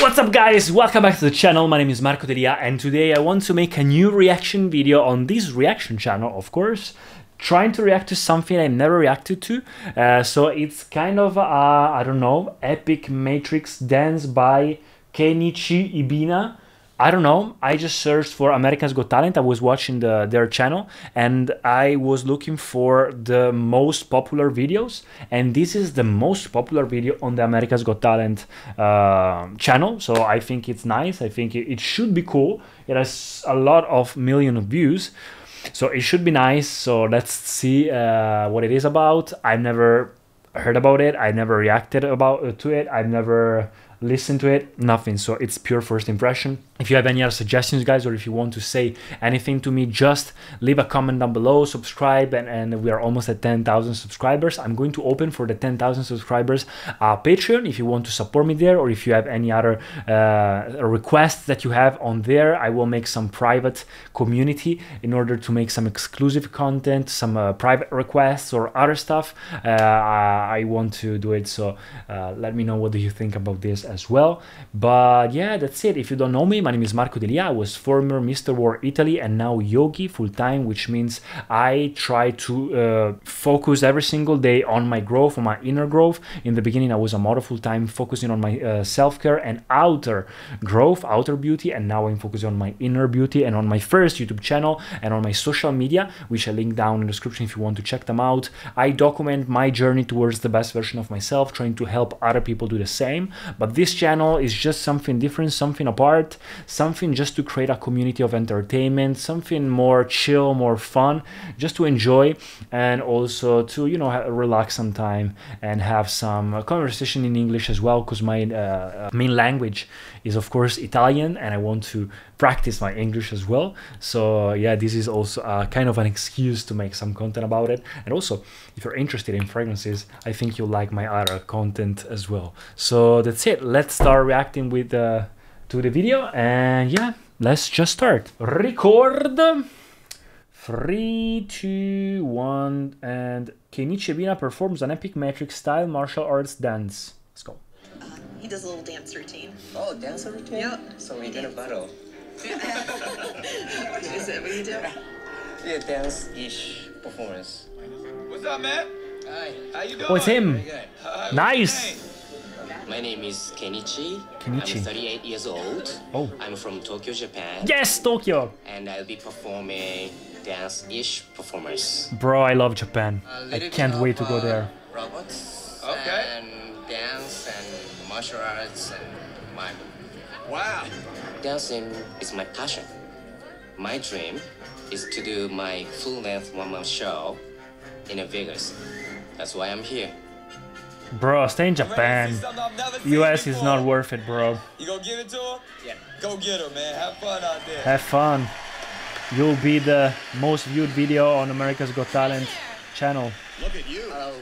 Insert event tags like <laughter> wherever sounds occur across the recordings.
What's up guys, welcome back to the channel, my name is Marco D'Elia and today I want to make a new reaction video on this reaction channel, of course, trying to react to something I've never reacted to, uh, so it's kind of, uh, I don't know, epic matrix dance by Kenichi Ebina, I don't know. I just searched for America's Got Talent. I was watching the, their channel and I was looking for the most popular videos. And this is the most popular video on the America's Got Talent uh, channel. So I think it's nice. I think it, should be cool. It has a lot of million of views. So it should be nice. So let's see uh, what it is about. I've never heard about it. I never reacted about to it. I've never listened to it. Nothing. So it's pure first impression. If you have any other suggestions, guys, or if you want to say anything to me, just leave a comment down below, subscribe, and, and we are almost at 10,000 subscribers. I'm going to open for the 10,000 subscribers uh, Patreon if you want to support me there, or if you have any other uh, requests that you have on there, I will make some private community in order to make some exclusive content, some uh, private requests or other stuff. Uh, I want to do it, so uh, let me know what do you think about this as well. But yeah, that's it. If you don't know me, my name is Marco D'Elia. I was former Mr. World Italy and now yogi full time, which means I try to uh, focus every single day on my growth, on my inner growth. In the beginning, I was a model full time, focusing on my uh, self care and outer growth, outer beauty, and now I'm focusing on my inner beauty and on my first YouTube channel and on my social media, which I link down in the description if you want to check them out. I document my journey towards the best version of myself, trying to help other people do the same. But this channel is just something different, something apart something just to create a community of entertainment, something more chill, more fun, just to enjoy and also to, you know, relax some time and have some conversation in English as well, because my uh, main language is, of course, Italian and I want to practice my English as well. So, yeah, this is also uh, kind of an excuse to make some content about it. And also, if you're interested in fragrances, I think you'll like my other content as well. So, that's it. Let's start reacting with the uh, to the video and yeah let's just start. Record. Three two one and Kenichi Ebina performs an epic matrix style martial arts dance. Let's go. Uh, he does a little dance routine. Oh dance routine? Yep. So we're gonna battle. <laughs> Is it? What do you do? Yeah dance-ish performance. What's up man? Hi. How you doing oh it's him. Nice my name is Kenichi. Kenichi. I'm 38 years old. Oh. I'm from Tokyo, Japan. Yes, Tokyo. And I'll be performing dance-ish performance. Bro, I love Japan. I can't wait to go uh, there. Robots. Okay. And dance and martial arts and mime. Wow. Dancing is my passion. My dream is to do my full-length one-man show in Vegas. That's why I'm here. Bro, stay in Japan. US is not worth it, bro. You gonna give it to her? Yeah. Go get her, man. Have fun out there. Have fun. You'll be the most viewed video on America's Got Talent channel. Look at you. Hello.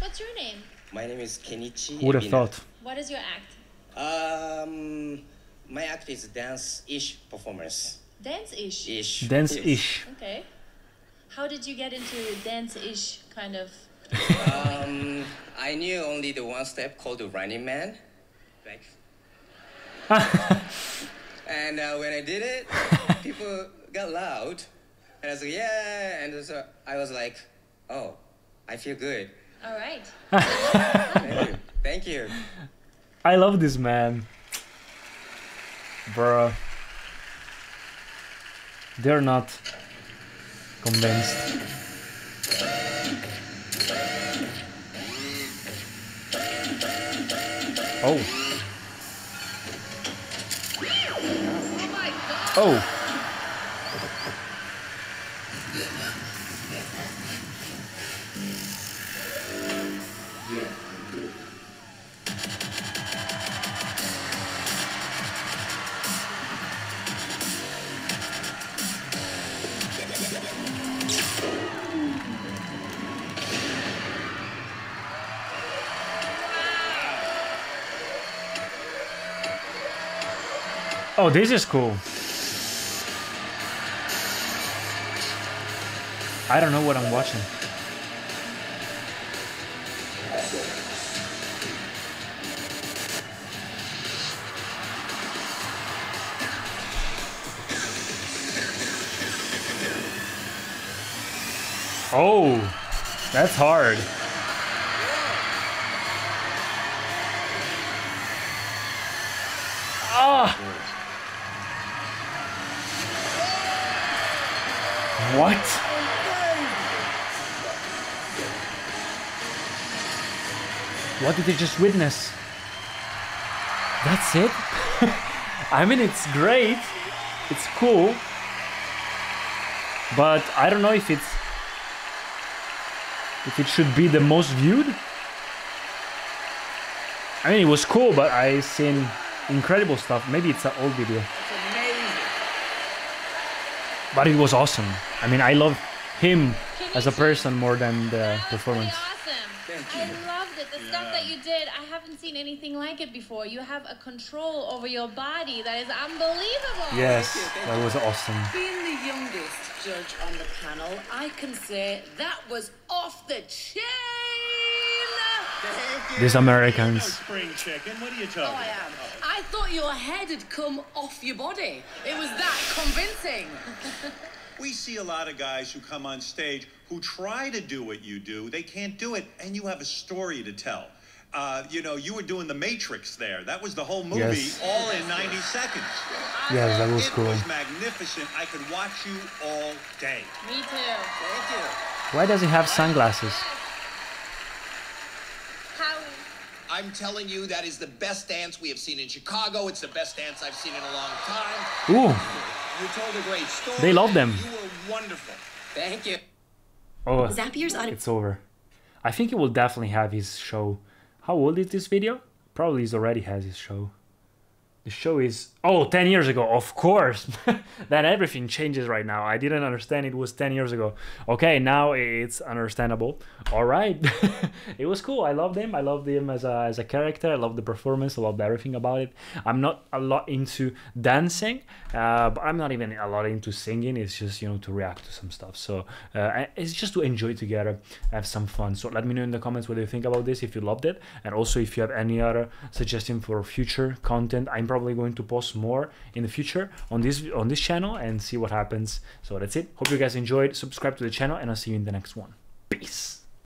What's your name? My name is Kenichi. Would have thought? What is your act? Um, my act is dance-ish performance. Dance-ish. Ish. Dance-ish. Okay. How did you get into dance-ish kind of? Um, I knew only the one step called the Running Man. Like. <laughs> and uh, when I did it, people got loud, and I was like, yeah, and so I was like, oh, I feel good. All right. Thank you. <laughs> Thank you. I love this man. Bro. They're not convinced. Oh. Oh. Oh, this is cool. I don't know what I'm watching. Oh, that's hard. Ah! Oh. What? What did they just witness? That's it? <laughs> I mean, it's great. It's cool. But I don't know if it's if it should be the most viewed. I mean, it was cool, but I seen incredible stuff. Maybe it's an old video. But it was awesome. I mean, I love him as a person more than the That was performance. pretty awesome. I loved it. The stuff that you did, I haven't seen anything like it before. You have a control over your body that is unbelievable. Yes, that was awesome. Being the youngest judge on the panel, I can say that was off the chain. These Americans. spring chicken. What are you Oh, talking I am. I thought your head had come off your body. It was that convincing. <laughs> We see a lot of guys who come on stage who try to do what you do. They can't do it, and you have a story to tell. Uh, you know, you were doing The Matrix there. That was the whole movie, Yes. all in 90 seconds. Yes, that was it cool. was magnificent. I could watch you all day. Me too. Thank you. Why does he have sunglasses? How I'm telling you, that is the best dance we have seen in Chicago. It's the best dance I've seen in a long time. Ooh, You told a great story. They love them. You were wonderful. Thank you. oh, Zapier's on it's over. I think he will definitely have his show. How old is this video? Probably he's already has his show. The show is oh 10 years ago, of course. <laughs> then everything changes right now. I didn't understand it was 10 years ago. Okay, now it's understandable. All right, <laughs> it was cool. I loved him. I loved him as a as a character. I loved the performance. I loved everything about it. I'm not a lot into dancing, uh, but I'm not even a lot into singing. It's just you know to react to some stuff. So uh, it's just to enjoy together, have some fun. So let me know in the comments what you think about this. If you loved it, and also if you have any other suggestion for future content, I'm probably going to post more in the future on this on this channel and see what happens. So that's it. Hope you guys enjoyed. Subscribe to the channel, and I'll see you in the next one. Peace.